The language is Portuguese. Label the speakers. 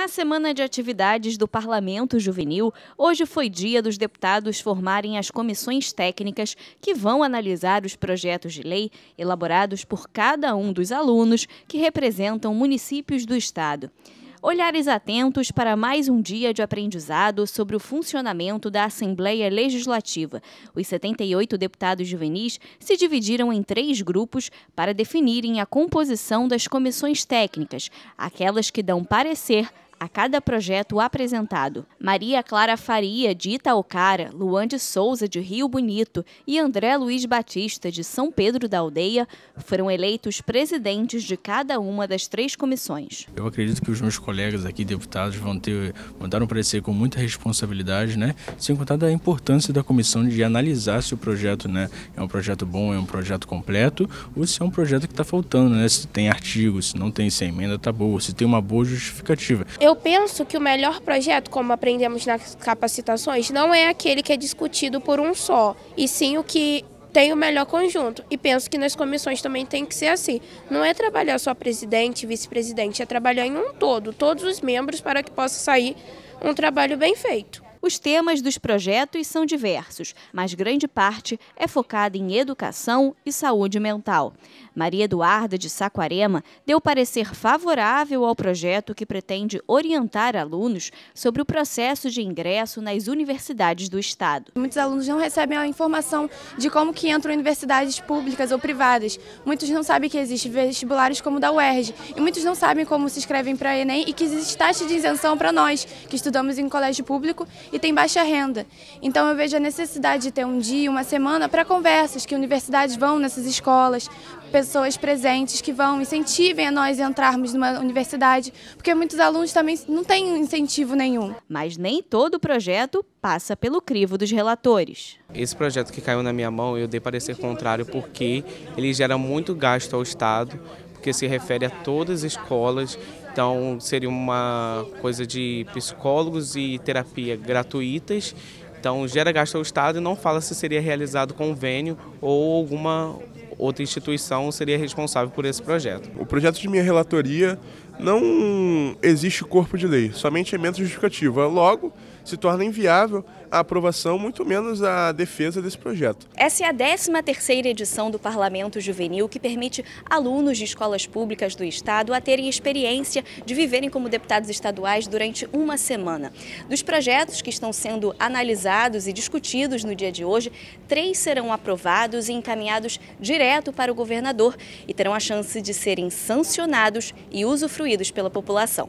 Speaker 1: Na semana de atividades do Parlamento Juvenil, hoje foi dia dos deputados formarem as comissões técnicas que vão analisar os projetos de lei elaborados por cada um dos alunos que representam municípios do Estado. Olhares atentos para mais um dia de aprendizado sobre o funcionamento da Assembleia Legislativa. Os 78 deputados juvenis se dividiram em três grupos para definirem a composição das comissões técnicas, aquelas que dão parecer a cada projeto apresentado. Maria Clara Faria, de Itaocara, Luan de Souza, de Rio Bonito e André Luiz Batista, de São Pedro da Aldeia, foram eleitos presidentes de cada uma das três comissões.
Speaker 2: Eu acredito que os meus colegas aqui, deputados, vão ter, dar um parecer com muita responsabilidade, né? Sem contar da importância da comissão de analisar se o projeto né, é um projeto bom, é um projeto completo, ou se é um projeto que está faltando, né? Se tem artigos, se não tem, se a emenda está boa, se tem uma boa justificativa.
Speaker 3: Eu eu penso que o melhor projeto, como aprendemos nas capacitações, não é aquele que é discutido por um só, e sim o que tem o melhor conjunto. E penso que nas comissões também tem que ser assim. Não é trabalhar só presidente, vice-presidente, é trabalhar em um todo, todos os membros, para que possa sair um trabalho bem feito.
Speaker 1: Os temas dos projetos são diversos, mas grande parte é focada em educação e saúde mental. Maria Eduarda de Saquarema deu parecer favorável ao projeto que pretende orientar alunos sobre o processo de ingresso nas universidades do Estado.
Speaker 4: Muitos alunos não recebem a informação de como que entram em universidades públicas ou privadas. Muitos não sabem que existem vestibulares como o da UERJ. E muitos não sabem como se inscrevem para a Enem e que existe taxa de isenção para nós, que estudamos em colégio público e tem baixa renda. Então eu vejo a necessidade de ter um dia, uma semana para conversas, que universidades vão nessas escolas, pessoas presentes que vão, incentivem a nós entrarmos numa universidade, porque muitos alunos também não têm incentivo nenhum.
Speaker 1: Mas nem todo projeto passa pelo crivo dos relatores.
Speaker 5: Esse projeto que caiu na minha mão, eu dei parecer contrário porque ele gera muito gasto ao Estado, porque se refere a todas as escolas, então seria uma coisa de psicólogos e terapia gratuitas, então gera gasto ao Estado e não fala se seria realizado convênio ou alguma outra instituição seria responsável por esse projeto.
Speaker 6: O projeto de minha relatoria não existe corpo de lei, somente emenda justificativa. Logo, se torna inviável a aprovação, muito menos a defesa desse projeto.
Speaker 1: Essa é a 13ª edição do Parlamento Juvenil que permite alunos de escolas públicas do estado a terem experiência de viverem como deputados estaduais durante uma semana. Dos projetos que estão sendo analisados e discutidos no dia de hoje, três serão aprovados e encaminhados direto para o governador e terão a chance de serem sancionados e usufruídos pela população.